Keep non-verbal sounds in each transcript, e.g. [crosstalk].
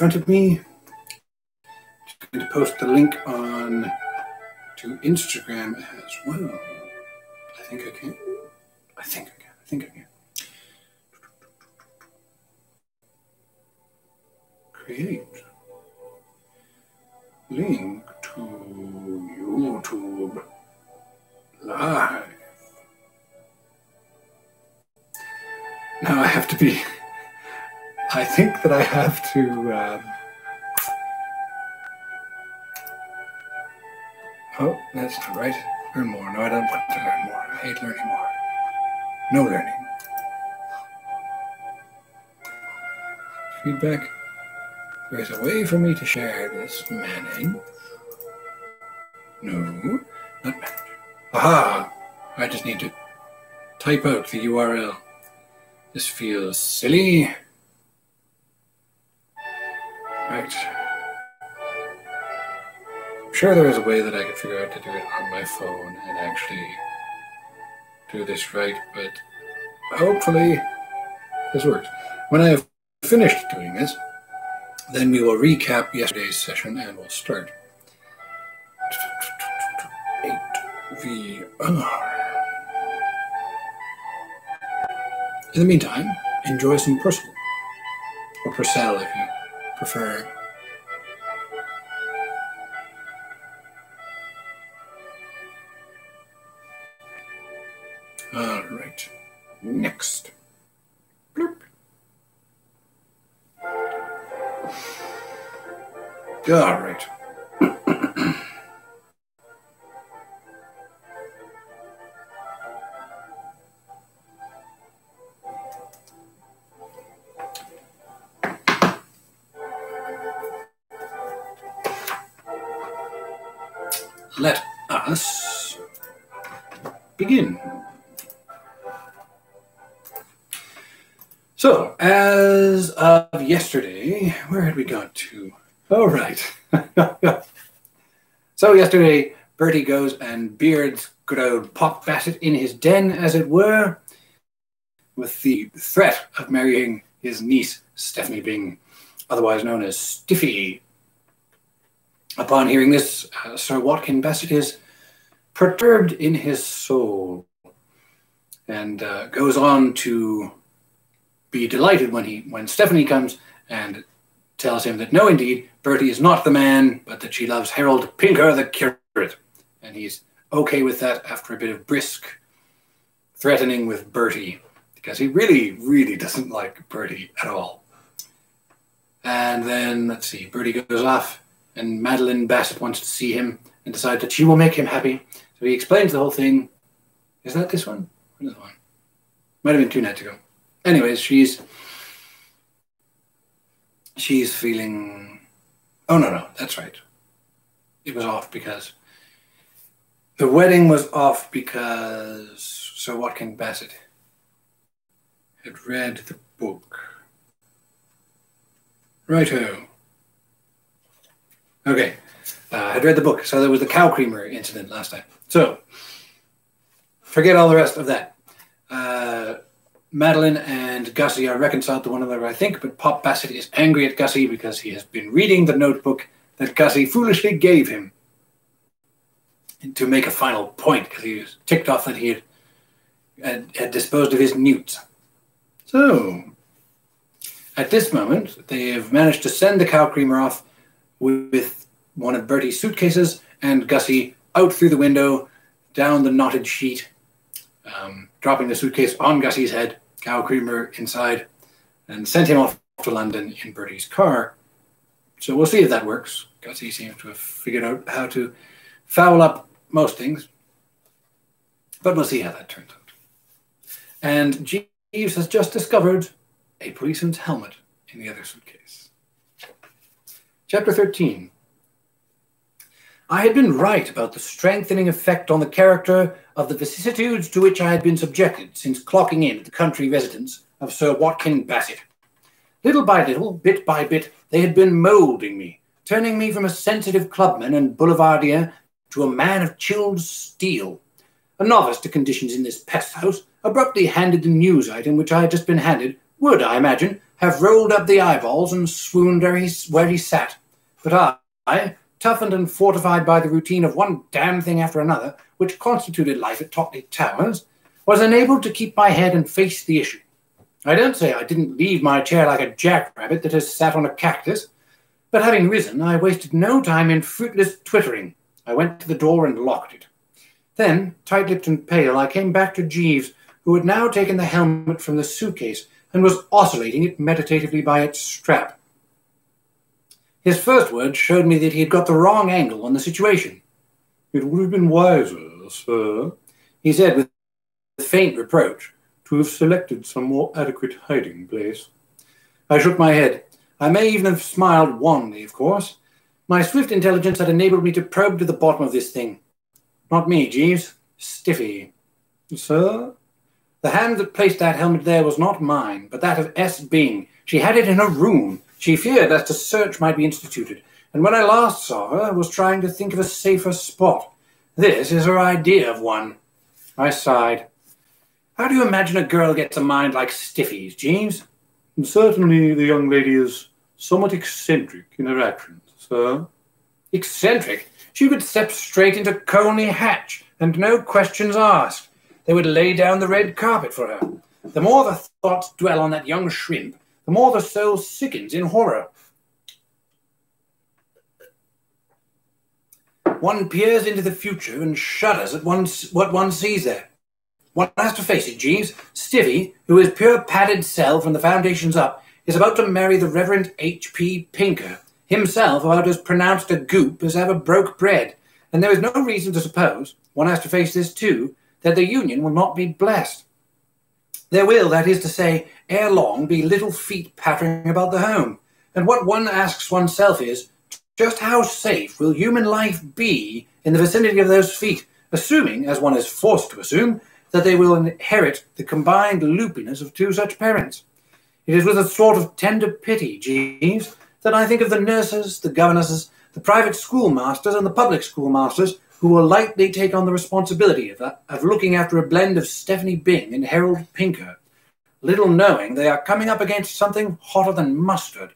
front of me. Just going to post the link on to Instagram as well. I think I can. To. Um, oh, that's not right. Learn more. No, I don't want to learn more. I hate learning more. No learning. Feedback. There's a way for me to share this Manning. No, not manage. Aha! I just need to type out the URL. This feels silly. Right. I'm sure there is a way that I could figure out to do it on my phone and actually do this right, but hopefully this works. When I have finished doing this, then we will recap yesterday's session and we'll start. 8VR. In the meantime, enjoy some Purcell. Or Purcell if you prefer. All right. Next. Bloop. All right. Where had we got to? Oh, right. [laughs] so, yesterday, Bertie goes and beards good old Pop Bassett in his den, as it were, with the threat of marrying his niece, Stephanie Byng, otherwise known as Stiffy. Upon hearing this, uh, Sir Watkin Bassett is perturbed in his soul and uh, goes on to be delighted when he when Stephanie comes and tells him that no, indeed, Bertie is not the man, but that she loves Harold Pinker, the curate, and he's okay with that after a bit of brisk threatening with Bertie because he really, really doesn't [laughs] like Bertie at all. And then let's see, Bertie goes off, and Madeline Bassett wants to see him and decides that she will make him happy. So he explains the whole thing. Is that this one? What is one? Might have been two nights ago. Anyways, she's she's feeling. Oh no, no, that's right. It was off because the wedding was off because Sir Watkin Bassett had read the book. Righto. Okay, uh, I had read the book, so there was the cow creamer incident last time. So forget all the rest of that. Uh, Madeline and Gussie are reconciled to one another, I think, but Pop Bassett is angry at Gussie because he has been reading the notebook that Gussie foolishly gave him to make a final point because he was ticked off that he had, had, had disposed of his newts. So, at this moment, they have managed to send the cow creamer off with one of Bertie's suitcases and Gussie out through the window, down the knotted sheet, um, dropping the suitcase on Gussie's head, cow creamer inside, and sent him off to London in Bertie's car. So we'll see if that works. Gussie seems to have figured out how to foul up most things, but we'll see how that turns out. And Jeeves has just discovered a policeman's helmet in the other suitcase. Chapter 13 I had been right about the strengthening effect on the character of the vicissitudes to which I had been subjected since clocking in at the country residence of Sir Watkin Bassett. Little by little, bit by bit, they had been moulding me, turning me from a sensitive clubman and boulevardier to a man of chilled steel. A novice to conditions in this pest house, abruptly handed the news item which I had just been handed, would, I imagine, have rolled up the eyeballs and swooned where he, where he sat. But I, toughened and fortified by the routine of one damn thing after another, which constituted life at Totley Towers, was enabled to keep my head and face the issue. I don't say I didn't leave my chair like a jackrabbit that has sat on a cactus, but having risen, I wasted no time in fruitless twittering. I went to the door and locked it. Then, tight lipped and pale, I came back to Jeeves, who had now taken the helmet from the suitcase and was oscillating it meditatively by its strap. His first words showed me that he had got the wrong angle on the situation. It would have been wiser, sir, he said with faint reproach, to have selected some more adequate hiding place. I shook my head. I may even have smiled wanly, of course. My swift intelligence had enabled me to probe to the bottom of this thing. Not me, Jeeves. Stiffy. Sir? The hand that placed that helmet there was not mine, but that of S. Byng. She had it in her room, she feared lest a search might be instituted, and when I last saw her, was trying to think of a safer spot. This is her idea of one. I sighed. How do you imagine a girl gets a mind like Stiffy's, Jeeves? Certainly the young lady is somewhat eccentric in her actions, sir. Eccentric? She would step straight into Colney Hatch, and no questions asked. They would lay down the red carpet for her. The more the thoughts dwell on that young shrimp, the more the soul sickens in horror. One peers into the future and shudders at what one sees there. One has to face it, Jeeves. Stiffy, who is pure padded cell from the foundations up, is about to marry the Reverend H.P. Pinker, himself about as pronounced a goop as ever broke bread. And there is no reason to suppose, one has to face this too, that the union will not be blessed. There will, that is to say, ere long be little feet pattering about the home. And what one asks oneself is, just how safe will human life be in the vicinity of those feet, assuming, as one is forced to assume, that they will inherit the combined loopiness of two such parents? It is with a sort of tender pity, Jeeves, that I think of the nurses, the governesses, the private schoolmasters, and the public schoolmasters who will lightly take on the responsibility of, of looking after a blend of Stephanie Byng and Harold Pinker, little knowing they are coming up against something hotter than mustard.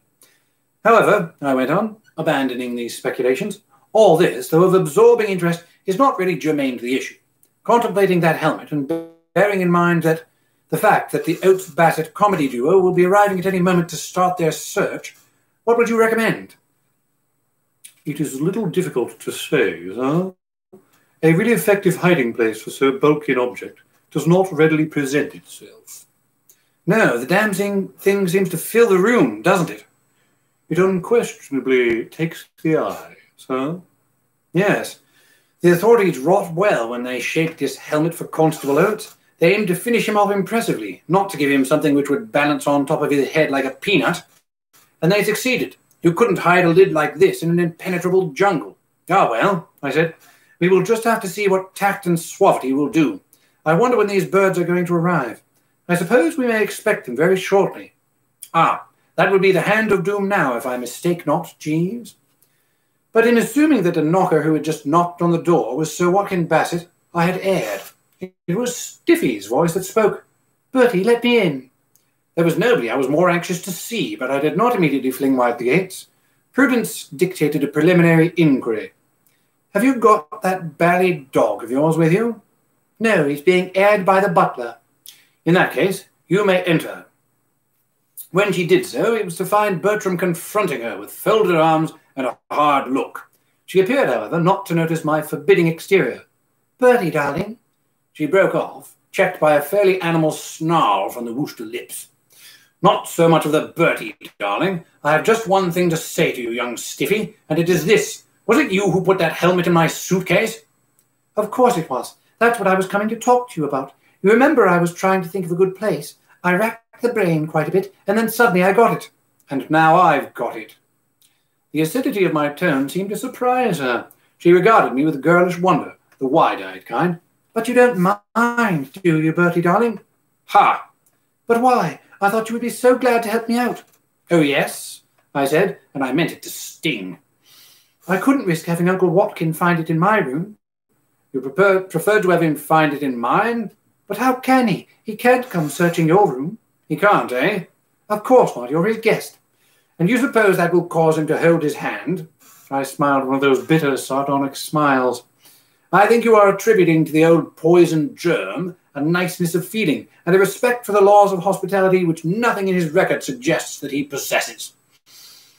However, I went on, abandoning these speculations, all this, though of absorbing interest, is not really germane to the issue. Contemplating that helmet and bearing in mind that the fact that the Oates Bassett comedy duo will be arriving at any moment to start their search, what would you recommend? It is a little difficult to say, sir. A really effective hiding place for so bulky an object does not readily present itself. No, the damn thing, thing seems to fill the room, doesn't it? It unquestionably takes the eye, sir. Yes. The authorities wrought well when they shaped this helmet for Constable Oates. They aimed to finish him off impressively, not to give him something which would balance on top of his head like a peanut. And they succeeded. You couldn't hide a lid like this in an impenetrable jungle. Ah, well, I said, we will just have to see what tact and suavity will do. I wonder when these birds are going to arrive. I suppose we may expect them very shortly. Ah, that would be the hand of doom now, if I mistake not, Jeeves. But in assuming that the knocker who had just knocked on the door was Sir Watkin Bassett, I had erred. It was Stiffy's voice that spoke. Bertie, let me in. There was nobody I was more anxious to see, but I did not immediately fling wide the gates. Prudence dictated a preliminary inquiry. Have you got that bally dog of yours with you? No, he's being aired by the butler. In that case, you may enter. When she did so, it was to find Bertram confronting her with folded arms and a hard look. She appeared, however, not to notice my forbidding exterior. Bertie, darling. She broke off, checked by a fairly animal snarl from the Wooster lips. Not so much of the Bertie, darling. I have just one thing to say to you, young stiffy, and it is this. Was it you who put that helmet in my suitcase? Of course it was. That's what I was coming to talk to you about. Remember I was trying to think of a good place. I racked the brain quite a bit, and then suddenly I got it. And now I've got it. The acidity of my tone seemed to surprise her. She regarded me with girlish wonder, the wide-eyed kind. But you don't mind, do you, Bertie, darling? Ha! But why? I thought you would be so glad to help me out. Oh, yes, I said, and I meant it to sting. I couldn't risk having Uncle Watkin find it in my room. You prefer, prefer to have him find it in mine? But how can he? He can't come searching your room. He can't, eh? Of course not. You're his guest. And you suppose that will cause him to hold his hand? I smiled one of those bitter, sardonic smiles. I think you are attributing to the old poison germ a niceness of feeling and a respect for the laws of hospitality which nothing in his record suggests that he possesses.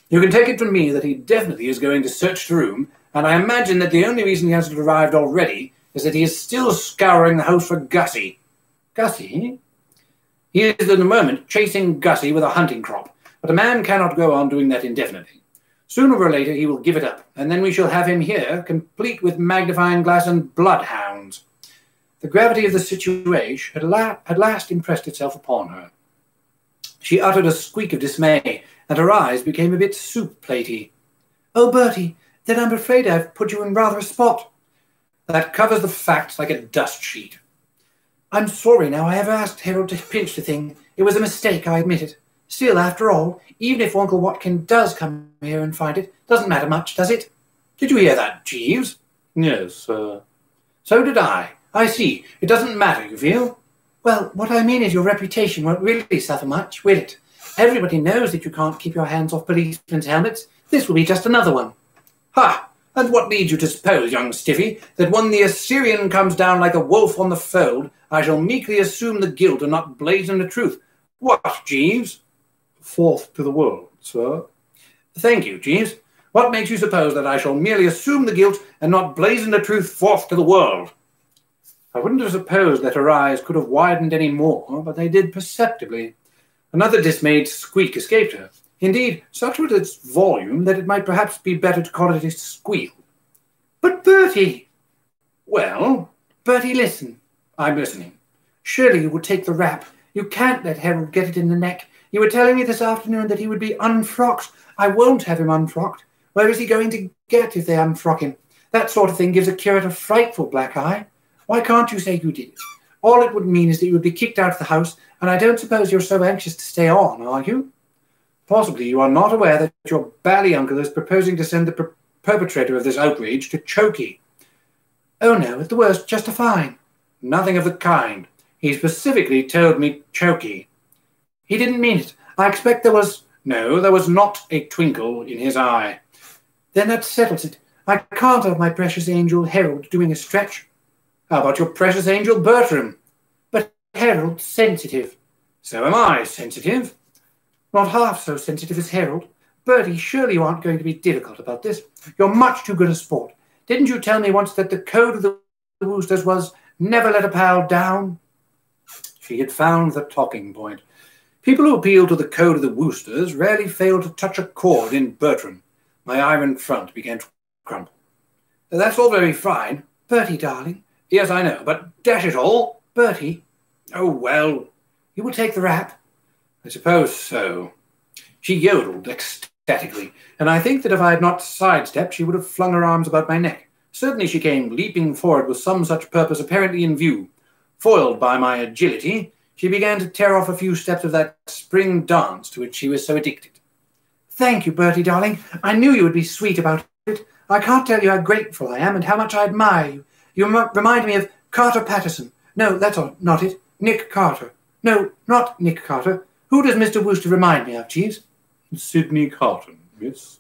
You can take it from me that he definitely is going to search the room, and I imagine that the only reason he hasn't arrived already is that he is still scouring the house for Gussie. Gussie? He is at the moment chasing Gussie with a hunting crop, but a man cannot go on doing that indefinitely. Sooner or later he will give it up, and then we shall have him here, complete with magnifying glass and bloodhounds. The gravity of the situation had, la- had last impressed itself upon her. She uttered a squeak of dismay, and her eyes became a bit soup-platey. Oh, Bertie, then I'm afraid I've put you in rather a spot. That covers the facts like a dust sheet. I'm sorry now I ever asked Harold to pinch the thing. It was a mistake, I admit it. Still, after all, even if Uncle Watkin does come here and find it, doesn't matter much, does it? Did you hear that, Jeeves? Yes, uh... So did I. I see. It doesn't matter, you feel? Well, what I mean is your reputation won't really suffer much, will it? Everybody knows that you can't keep your hands off policemen's helmets. This will be just another one. Ha! And what leads you to suppose, young stiffy, that when the Assyrian comes down like a wolf on the fold, I shall meekly assume the guilt and not blazon the truth? What, Jeeves? Forth to the world, sir. Thank you, Jeeves. What makes you suppose that I shall merely assume the guilt and not blazon the truth forth to the world? I wouldn't have supposed that her eyes could have widened any more, but they did perceptibly. Another dismayed squeak escaped her. Indeed, such was its volume that it might perhaps be better to call it a squeal. But Bertie! Well, Bertie, listen. I'm listening. Surely you will take the rap. You can't let Harold get it in the neck. You were telling me this afternoon that he would be unfrocked. I won't have him unfrocked. Where is he going to get if they unfrock him? That sort of thing gives a curate a frightful black eye. Why can't you say you did it? All it would mean is that you would be kicked out of the house, and I don't suppose you're so anxious to stay on, are you? Possibly you are not aware that your bally uncle is proposing to send the per perpetrator of this outrage to Chokey. Oh no, at the worst, just a fine. Nothing of the kind. He specifically told me Chokey. He didn't mean it. I expect there was... No, there was not a twinkle in his eye. Then that settles it. I can't have my precious angel Harold doing a stretch. How about your precious angel Bertram? But Harold's sensitive. So am I sensitive. Not half so sensitive as Harold. Bertie, surely you aren't going to be difficult about this. You're much too good a sport. Didn't you tell me once that the code of the Woosters was never let a pal down? She had found the talking point. People who appeal to the code of the Woosters rarely fail to touch a chord in Bertram. My iron front began to crumble. That's all very fine. Bertie, darling. Yes, I know, but dash it all. Bertie. Oh, well. You will take the rap? I suppose so. She yodeled ecstatically, and I think that if I had not sidestepped, she would have flung her arms about my neck. Certainly she came leaping forward with some such purpose apparently in view. Foiled by my agility, she began to tear off a few steps of that spring dance to which she was so addicted. Thank you, Bertie, darling. I knew you would be sweet about it. I can't tell you how grateful I am and how much I admire you. You remind me of Carter Paterson. No, that's not it. Nick Carter. No, not Nick Carter. Who does Mr. Wooster remind me of, Jeeves? Sydney Carton, yes.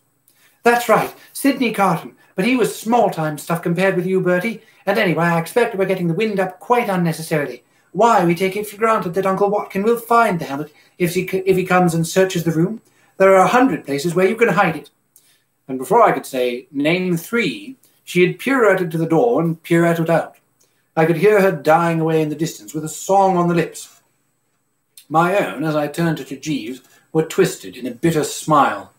That's right, Sydney Carton. But he was small-time stuff compared with you, Bertie. And anyway, I expect we're getting the wind up quite unnecessarily. Why, we take it for granted that Uncle Watkin will find the helmet if he, if he comes and searches the room. There are a hundred places where you can hide it. And before I could say, name three, she had pirouetted to the door and pirouetted out. I could hear her dying away in the distance with a song on the lips. My own, as I turned to Jeeves, were twisted in a bitter smile.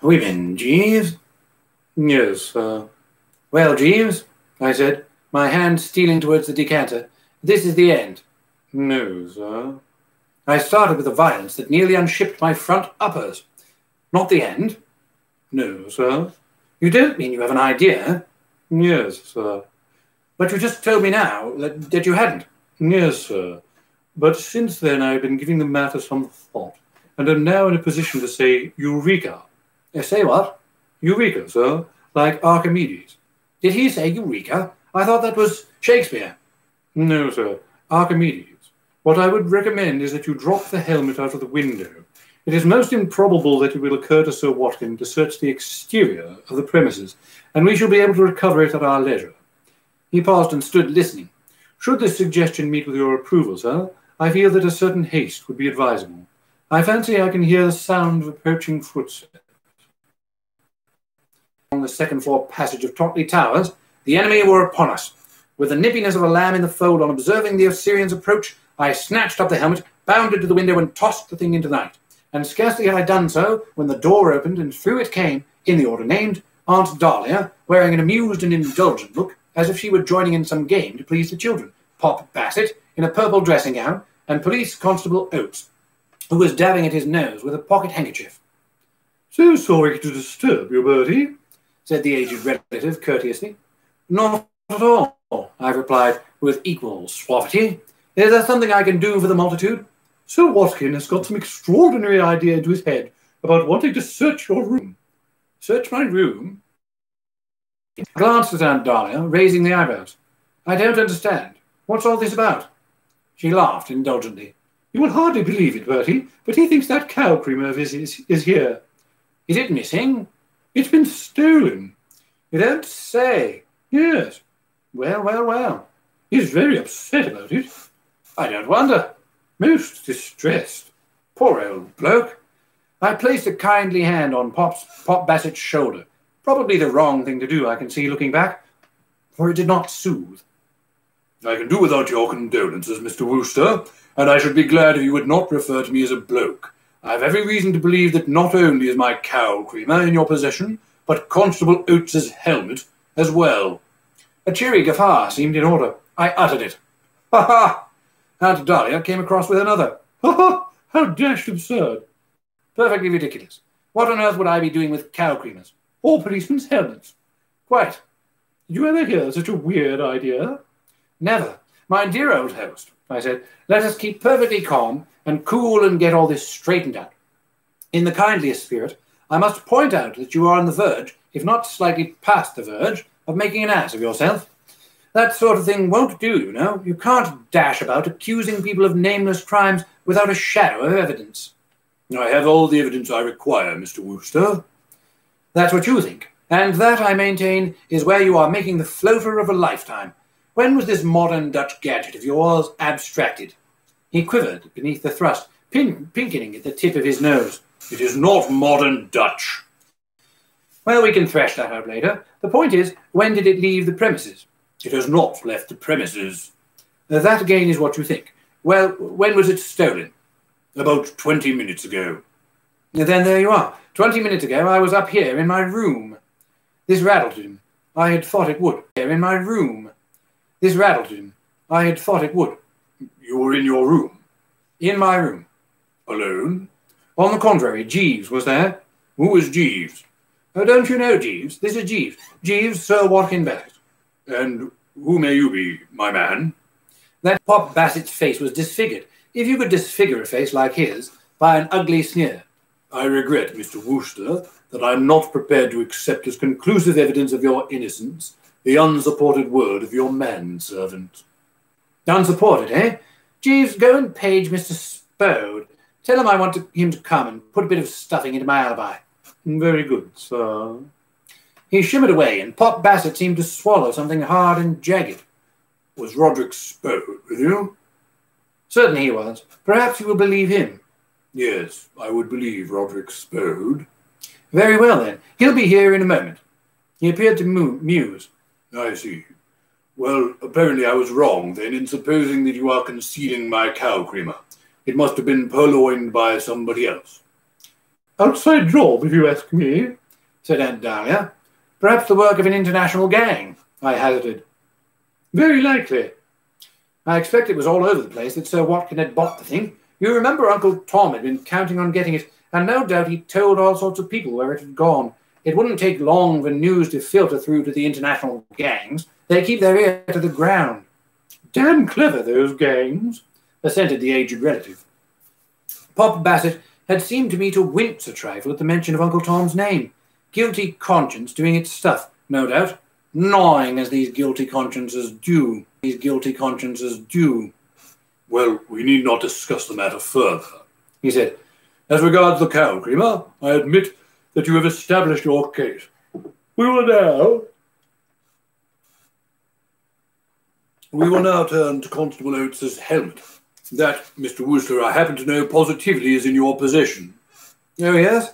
Women, Jeeves? Yes, sir. Well, Jeeves, I said, my hand stealing towards the decanter, this is the end. No, sir. I started with a violence that nearly unshipped my front uppers. Not the end. No, sir. You don't mean you have an idea? Yes, sir. But you just told me now that, that you hadn't. Yes, sir. But since then I've been giving the matter some thought, and am now in a position to say Eureka. You say what? Eureka, sir, like Archimedes. Did he say Eureka? I thought that was Shakespeare. No, sir, Archimedes. What I would recommend is that you drop the helmet out of the window. It is most improbable that it will occur to Sir Watkin to search the exterior of the premises, and we shall be able to recover it at our leisure. He paused and stood listening. Should this suggestion meet with your approval, sir, I feel that a certain haste would be advisable. I fancy I can hear the sound of approaching footsteps. On the second floor passage of Totley Towers, the enemy were upon us. With the nippiness of a lamb in the fold on observing the Assyrians' approach, I snatched up the helmet, bounded to the window, and tossed the thing into the night. And scarcely had I done so when the door opened, and through it came, in the order named, Aunt Dahlia, wearing an amused and indulgent look, as if she were joining in some game to please the children. Pop Bassett, in a purple dressing gown, and Police Constable Oates, who was dabbing at his nose with a pocket handkerchief. So sorry to disturb you, Bertie, said the aged relative courteously. Not at all, I replied with equal suavity. Is there something I can do for the multitude? Sir Watkin has got some extraordinary idea into his head about wanting to search your room. Search my room? I glanced at Aunt Dahlia, raising the eyebrows. I don't understand. What's all this about? She laughed indulgently. You will hardly believe it, Bertie, but he thinks that cow creamer of his is, is here. Is it missing? It's been stolen. You don't say. Yes. Well, well, well. He's very upset about it. I don't wonder. Most distressed. Poor old bloke. I placed a kindly hand on Pop's, Pop Bassett's shoulder. Probably the wrong thing to do, I can see looking back, for it did not soothe. I can do without your condolences, Mr. Wooster, and I should be glad if you would not refer to me as a bloke. I have every reason to believe that not only is my cow creamer in your possession, but Constable Oates's helmet as well. A cheery guffaw seemed in order. I uttered it. Ha ha! Aunt Dahlia came across with another. Ha ha! How dashed absurd! Perfectly ridiculous. What on earth would I be doing with cow creamers? Or policemen's helmets? Quite. Did you ever hear such a weird idea? Never. My dear old host, I said, let us keep perfectly calm and cool and get all this straightened out. In the kindliest spirit, I must point out that you are on the verge, if not slightly past the verge, of making an ass of yourself. That sort of thing won't do, you know. You can't dash about accusing people of nameless crimes without a shadow of evidence. I have all the evidence I require, Mr. Wooster. That's what you think. And that, I maintain, is where you are making the floater of a lifetime. When was this modern Dutch gadget of yours abstracted? He quivered beneath the thrust, pin- pinkening at the tip of his nose. It is not modern Dutch. Well, we can thresh that out later. The point is, when did it leave the premises? It has not left the premises. Uh, that again is what you think. Well, when was it stolen? About twenty minutes ago. Then there you are. Twenty minutes ago, I was up here in my room. This rattled him. I had thought it would. Here in my room. This rattled him. I had thought it would. You were in your room? In my room. Alone? On the contrary, Jeeves was there. Who is Jeeves? Oh, don't you know Jeeves? This is Jeeves. Jeeves, Sir Watkin Bassett. And who may you be, my man? That Pop Bassett's face was disfigured. If you could disfigure a face like his by an ugly sneer. I regret, Mr. Wooster, that I am not prepared to accept as conclusive evidence of your innocence the unsupported word of your manservant. Unsupported, eh? Jeeves, go and page Mr. Spode. Tell him I want to, him to come and put a bit of stuffing into my alibi. Very good, sir. He shimmered away, and Pop Bassett seemed to swallow something hard and jagged. Was Roderick Spode with you? Certainly he was. Perhaps you will believe him. Yes, I would believe Roderick Spode. Very well, then. He'll be here in a moment. He appeared to muse. I see. Well, apparently I was wrong then in supposing that you are concealing my cow creamer. It must have been purloined by somebody else. Outside job, if you ask me, said Aunt Dahlia. Perhaps the work of an international gang, I hazarded. Very likely. I expect it was all over the place that Sir Watkin had bought the thing. You remember Uncle Tom had been counting on getting it, and no doubt he told all sorts of people where it had gone. It wouldn't take long for news to filter through to the international gangs. They keep their ear to the ground. Damn clever, those gangs, assented the aged relative. Pop Bassett had seemed to me to wince a trifle at the mention of Uncle Tom's name. Guilty conscience doing its stuff, no doubt, gnawing as these guilty consciences do. These guilty consciences do. Well, we need not discuss the matter further, he said. As regards the cow creamer, I admit that you have established your case. We will now we will now turn to Constable Oates's helmet. That, Mr. Wooster, I happen to know positively is in your possession. Oh, yes?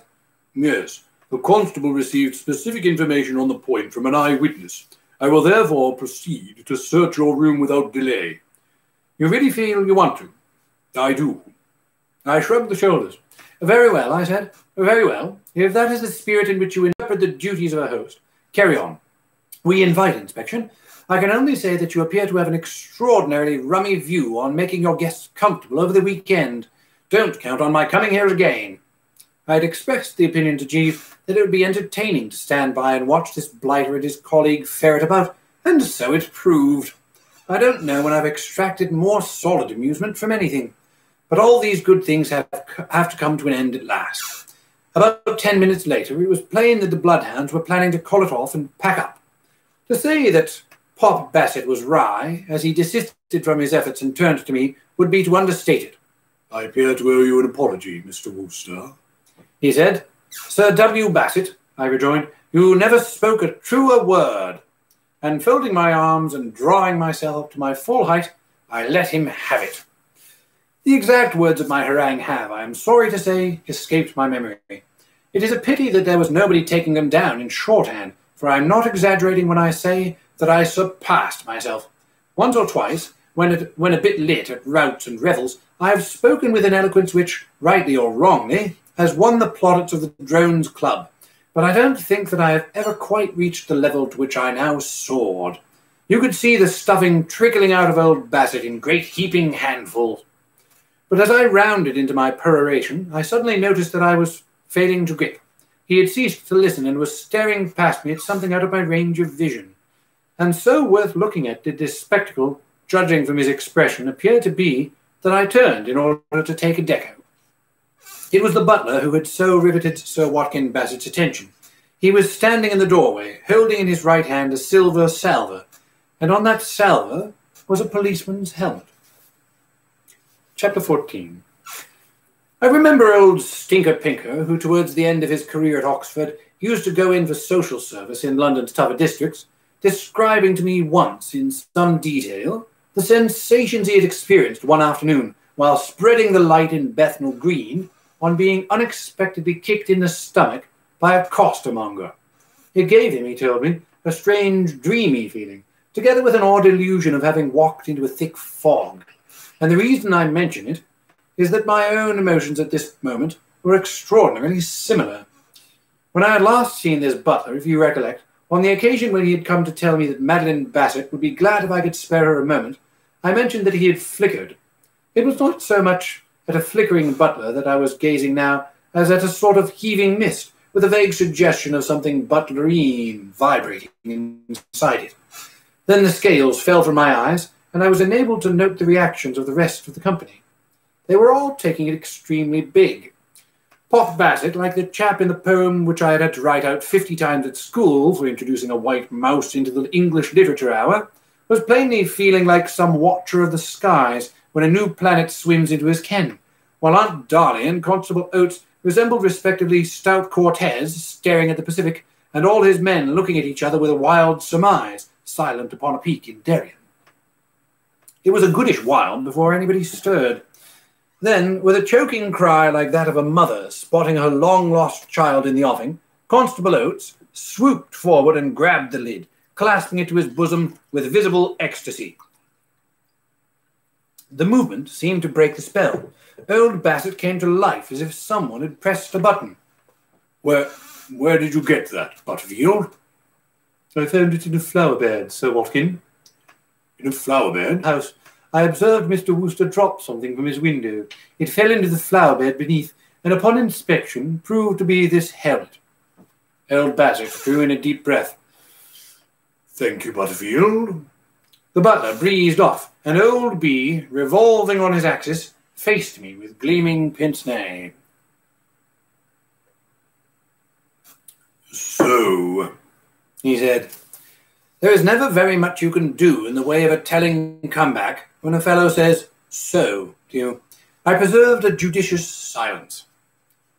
Yes. The constable received specific information on the point from an eyewitness. I will therefore proceed to search your room without delay. You really feel you want to? I do. I shrugged the shoulders. Very well, I said. Very well. If that is the spirit in which you interpret the duties of a host, carry on. We invite inspection. I can only say that you appear to have an extraordinarily rummy view on making your guests comfortable over the weekend. Don't count on my coming here again. I had expressed the opinion to Jeeves that it would be entertaining to stand by and watch this blighter and his colleague ferret about, and so it proved. I don't know when I've extracted more solid amusement from anything. But all these good things have, have to come to an end at last. About ten minutes later, it was plain that the bloodhounds were planning to call it off and pack up. To say that Pop Bassett was wry as he desisted from his efforts and turned to me would be to understate it. I appear to owe you an apology, Mr. Wooster, he said. Sir W. Bassett, I rejoined, you never spoke a truer word. And folding my arms and drawing myself up to my full height, I let him have it. The exact words of my harangue have, I am sorry to say, escaped my memory. It is a pity that there was nobody taking them down in shorthand, for I am not exaggerating when I say that I surpassed myself. Once or twice, when, it, when a bit lit at routs and revels, I have spoken with an eloquence which, rightly or wrongly, has won the plaudits of the Drones Club, but I don't think that I have ever quite reached the level to which I now soared. You could see the stuffing trickling out of old Bassett in great heaping handfuls. But as I rounded into my peroration, I suddenly noticed that I was failing to grip. He had ceased to listen and was staring past me at something out of my range of vision and so worth looking at did this spectacle, judging from his expression, appear to be that I turned in order to take a deco. It was the butler who had so riveted Sir Watkin Bassett's attention. He was standing in the doorway, holding in his right hand a silver salver, and on that salver was a policeman's helmet. Chapter 14 I remember old Stinker Pinker, who towards the end of his career at Oxford used to go in for social service in London's tougher districts, describing to me once in some detail the sensations he had experienced one afternoon while spreading the light in Bethnal Green on being unexpectedly kicked in the stomach by a costermonger. It gave him, he told me, a strange dreamy feeling, together with an odd illusion of having walked into a thick fog. And the reason I mention it is that my own emotions at this moment were extraordinarily similar. When I had last seen this butler, if you recollect, on the occasion when he had come to tell me that Madeline Bassett would be glad if I could spare her a moment, I mentioned that he had flickered. It was not so much at a flickering butler that I was gazing now as at a sort of heaving mist with a vague suggestion of something butlerine vibrating inside it. Then the scales fell from my eyes, and I was enabled to note the reactions of the rest of the company. They were all taking it extremely big, Pop Bassett, like the chap in the poem which I had had to write out fifty times at school for introducing a white mouse into the English literature hour, was plainly feeling like some watcher of the skies when a new planet swims into his ken, while Aunt Dahlia and Constable Oates resembled respectively stout Cortez staring at the Pacific, and all his men looking at each other with a wild surmise, silent upon a peak in Darien. It was a goodish while before anybody stirred. Then, with a choking cry like that of a mother spotting her long lost child in the offing, Constable Oates swooped forward and grabbed the lid, clasping it to his bosom with visible ecstasy. The movement seemed to break the spell. Old Bassett came to life as if someone had pressed a button. Where, where did you get that, Butterfield? I found it in a flower bed, Sir Watkin. In a flower bed? House. I observed Mr. Wooster drop something from his window. It fell into the flower bed beneath, and upon inspection proved to be this helmet. Old Bassett drew in a deep breath. Thank you, Butterfield. The butler breezed off, and old B, revolving on his axis, faced me with gleaming pince nez. So, he said, there is never very much you can do in the way of a telling comeback when a fellow says, so, to you. I preserved a judicious silence.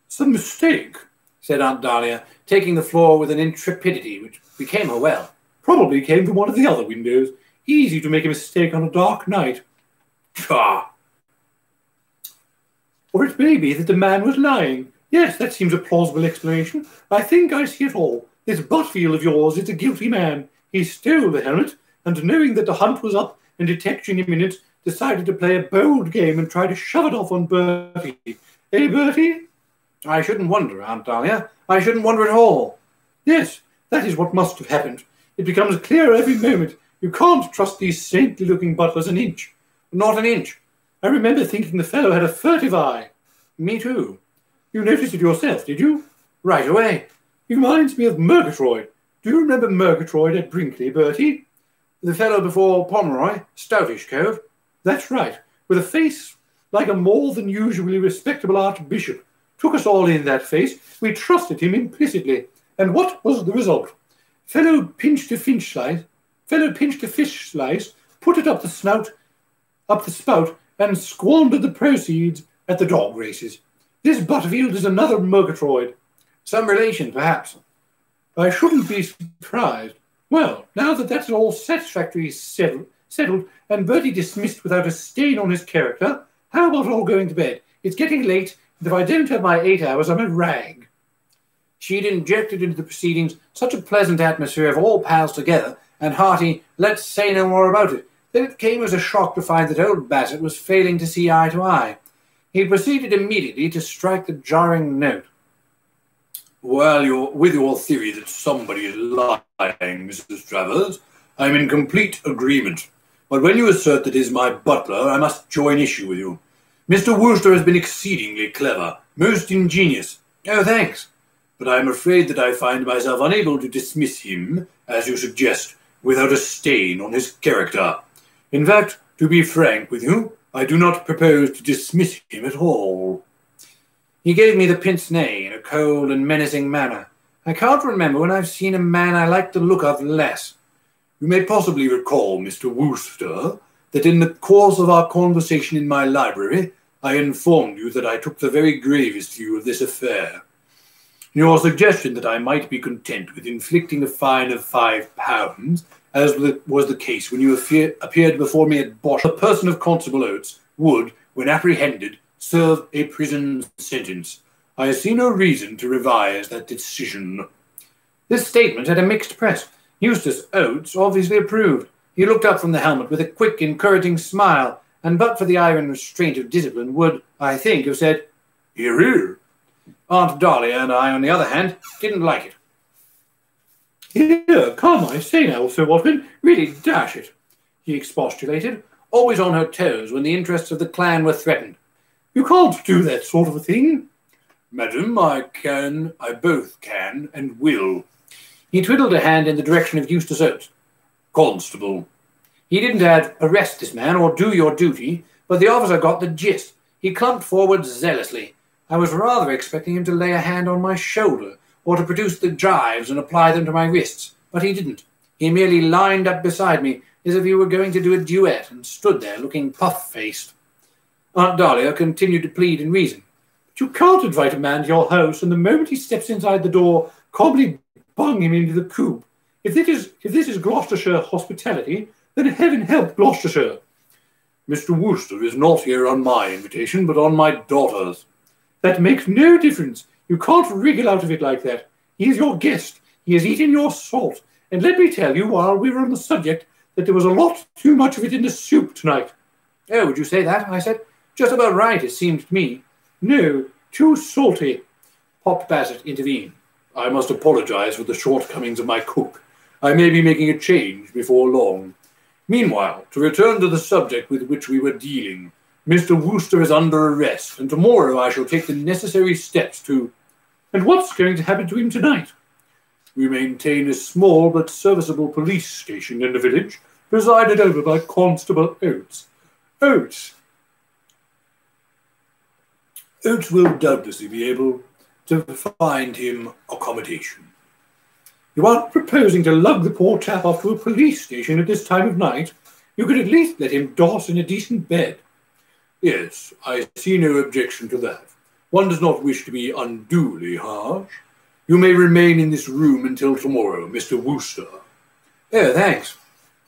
It's a mistake, said Aunt Dahlia, taking the floor with an intrepidity which became her well. Probably came from one of the other windows. Easy to make a mistake on a dark night. Pshaw! Or it may be that the man was lying. Yes, that seems a plausible explanation. I think I see it all. This Butterfield of yours is a guilty man. He stole the helmet, and knowing that the hunt was up and detection imminent, decided to play a bold game and try to shove it off on Bertie. Eh, Bertie? I shouldn't wonder, Aunt Dahlia. I shouldn't wonder at all. Yes, that is what must have happened. It becomes clearer every moment. You can't trust these saintly looking butlers an inch. Not an inch. I remember thinking the fellow had a furtive eye. Me too. You noticed it yourself, did you? Right away. He reminds me of Murgatroyd. Do you remember Murgatroyd at Brinkley, Bertie? The fellow before Pomeroy, stoutish cove. That's right, with a face like a more than usually respectable archbishop. Took us all in that face. We trusted him implicitly. And what was the result? Fellow pinched a finch slice, fellow pinched a fish slice, put it up the snout, up the spout, and squandered the proceeds at the dog races. This Butterfield is another Murgatroyd. Some relation, perhaps. I shouldn't be surprised. Well, now that that's all satisfactorily settled, settled and Bertie dismissed without a stain on his character, how about all going to bed? It's getting late, and if I don't have my eight hours, I'm a rag. She'd injected into the proceedings such a pleasant atmosphere of all pals together and hearty, let's say no more about it, that it came as a shock to find that old Bassett was failing to see eye to eye. He proceeded immediately to strike the jarring note. Well, you're, with your theory that somebody is lying, Mrs. Travers, I'm in complete agreement. But when you assert that is my butler, I must join issue with you. Mr. Wooster has been exceedingly clever, most ingenious. Oh, thanks but I am afraid that I find myself unable to dismiss him, as you suggest, without a stain on his character. In fact, to be frank with you, I do not propose to dismiss him at all. He gave me the pince nez in a cold and menacing manner. I can't remember when I've seen a man I like the look of less. You may possibly recall, Mr. Wooster, that in the course of our conversation in my library, I informed you that I took the very gravest view of this affair. Your suggestion that I might be content with inflicting a fine of five pounds, as was the case when you appeared before me at Bosher, a person of Constable Oates would, when apprehended, serve a prison sentence. I see no reason to revise that decision. This statement had a mixed press. Eustace Oates obviously approved. He looked up from the helmet with a quick, encouraging smile, and but for the iron restraint of discipline, would, I think, have said, Hear, hear. Aunt Dahlia and I, on the other hand, didn't like it. Here, come, I say now, Sir Watkin, really dash it, he expostulated, always on her toes when the interests of the clan were threatened. You can't do that sort of a thing. Madam, I can, I both can and will. He twiddled a hand in the direction of Eustace Oates. Constable. He didn't add, arrest this man or do your duty, but the officer got the gist. He clumped forward zealously. I was rather expecting him to lay a hand on my shoulder or to produce the gyves and apply them to my wrists, but he didn't. He merely lined up beside me as if he were going to do a duet and stood there looking puff faced. Aunt Dahlia continued to plead and reason. But you can't invite a man to your house and the moment he steps inside the door, calmly bung him into the coop. If this is, if this is Gloucestershire hospitality, then heaven help Gloucestershire. Mr. Wooster is not here on my invitation, but on my daughter's. That makes no difference. You can't wriggle out of it like that. He is your guest. He has eaten your salt. And let me tell you, while we were on the subject, that there was a lot too much of it in the soup tonight. Oh, would you say that? I said. Just about right, it seemed to me. No, too salty. Pop Bassett intervened. I must apologize for the shortcomings of my cook. I may be making a change before long. Meanwhile, to return to the subject with which we were dealing, Mr. Wooster is under arrest, and tomorrow I shall take the necessary steps to. And what's going to happen to him tonight? We maintain a small but serviceable police station in the village, presided over by Constable Oates. Oates. Oates will doubtlessly be able to find him accommodation. You aren't proposing to lug the poor chap off to a police station at this time of night? You could at least let him doss in a decent bed. Yes, I see no objection to that. One does not wish to be unduly harsh. You may remain in this room until tomorrow, Mr. Wooster. Oh, thanks.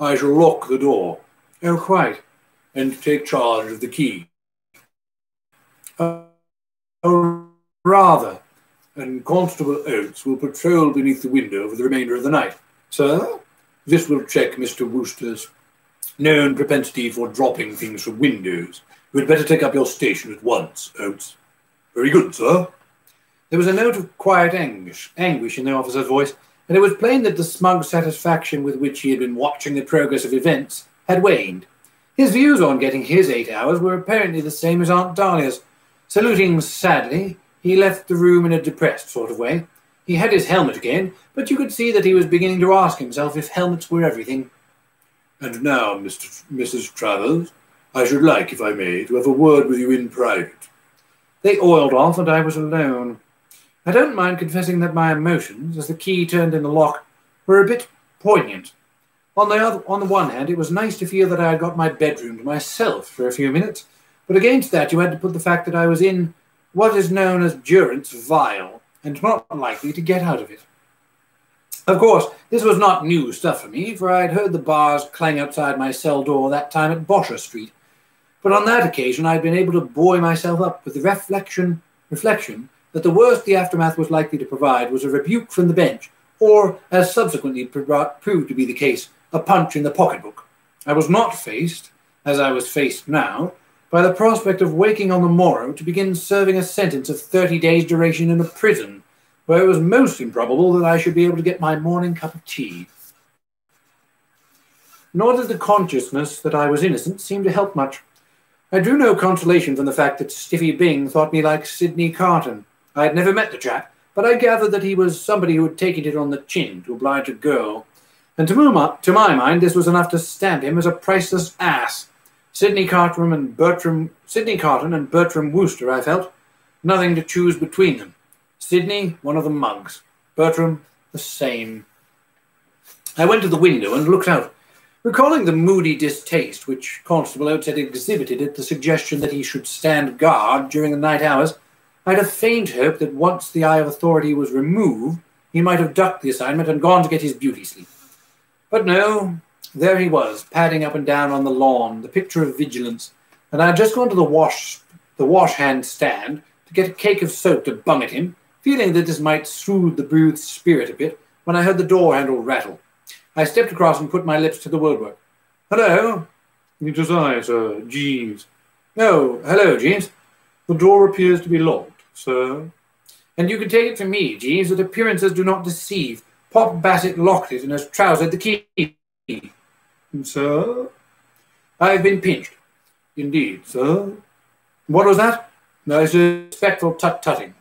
I shall lock the door. Oh, quite. And take charge of the key. Uh, oh, rather and Constable Oates will patrol beneath the window for the remainder of the night. Sir, this will check Mr. Wooster's known propensity for dropping things from windows. You had better take up your station at once, Oates. Very good, sir. There was a note of quiet anguish, anguish in the officer's voice, and it was plain that the smug satisfaction with which he had been watching the progress of events had waned. His views on getting his eight hours were apparently the same as Aunt Dahlia's. Saluting sadly, he left the room in a depressed sort of way. He had his helmet again, but you could see that he was beginning to ask himself if helmets were everything. And now, Mr. Mrs. Travers, I should like, if I may, to have a word with you in private. They oiled off, and I was alone. I don't mind confessing that my emotions, as the key turned in the lock, were a bit poignant. On the other, on the one hand, it was nice to feel that I had got my bedroom to myself for a few minutes, but against that you had to put the fact that I was in what is known as durance vile, and not likely to get out of it. Of course, this was not new stuff for me, for I had heard the bars clang outside my cell door that time at Bosher Street. But on that occasion I had been able to buoy myself up with the reflection, reflection that the worst the aftermath was likely to provide was a rebuke from the bench, or, as subsequently proved to be the case, a punch in the pocketbook. I was not faced, as I was faced now, by the prospect of waking on the morrow to begin serving a sentence of thirty days' duration in a prison, where it was most improbable that I should be able to get my morning cup of tea. Nor did the consciousness that I was innocent seem to help much. I drew no consolation from the fact that Stiffy Byng thought me like Sydney Carton. I had never met the chap, but I gathered that he was somebody who had taken it on the chin to oblige a girl. And to my mind, this was enough to stamp him as a priceless ass. Sydney Carton and Bertram Sydney Carton and Bertram Wooster, I felt. Nothing to choose between them. Sydney, one of the mugs. Bertram, the same. I went to the window and looked out, recalling the moody distaste which Constable Oates had exhibited at the suggestion that he should stand guard during the night hours. I had a faint hope that once the eye of authority was removed, he might have ducked the assignment and gone to get his beauty sleep. But no, there he was, padding up and down on the lawn, the picture of vigilance, and I had just gone to the wash the wash hand stand to get a cake of soap to bung at him, feeling that this might soothe the bruised spirit a bit, when I heard the door handle rattle. I stepped across and put my lips to the woodwork. Hello? It is I, sir, Jeeves. Oh, hello, Jeeves. The door appears to be locked, sir. And you can take it from me, Jeeves, that appearances do not deceive. Pop Bassett locked it and has trousered the key. Sir? I have been pinched. Indeed, sir. What was that? I respectful tut-tutting.